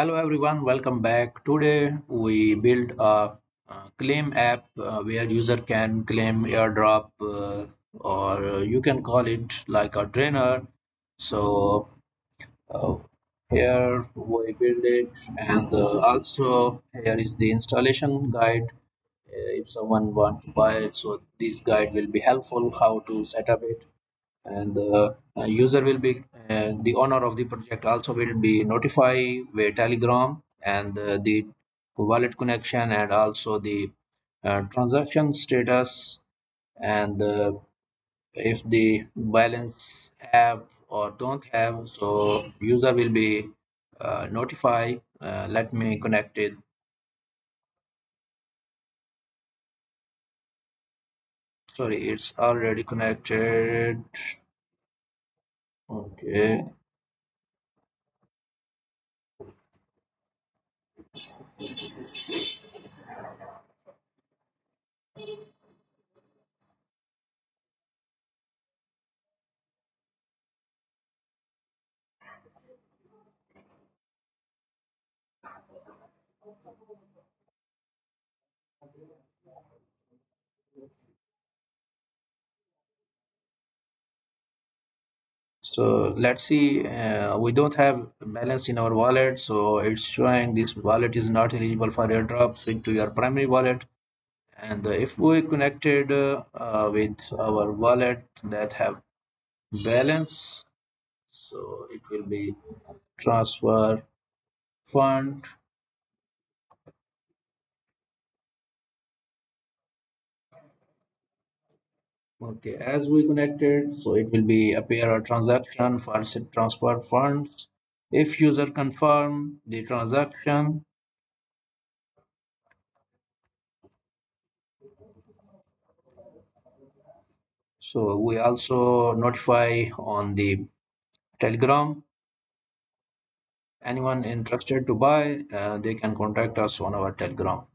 Hello everyone, welcome back. Today we build a, a claim app uh, where user can claim airdrop uh, or you can call it like a trainer. So uh, here we build it and uh, also here is the installation guide uh, if someone want to buy it. So this guide will be helpful how to set up it and the uh, user will be uh, the owner of the project also will be notified via telegram and uh, the wallet connection and also the transaction status. And if the balance have or don't have so user will be uh, notified uh, let me connect it. Sorry it's already connected okay so let's see uh, we don't have balance in our wallet so it's showing this wallet is not eligible for airdrops into your primary wallet. And uh, if we connected uh, uh, with our wallet that have balance so it will be transfer fund okay as we connected so it will be appear a transaction for transfer funds. If user confirm the transaction so we also notify on the telegram. Anyone interested to buy uh, they can contact us on our telegram